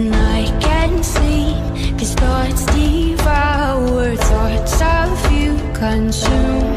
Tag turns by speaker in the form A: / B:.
A: and I can't sleep. Cause thoughts devour, thoughts of you consume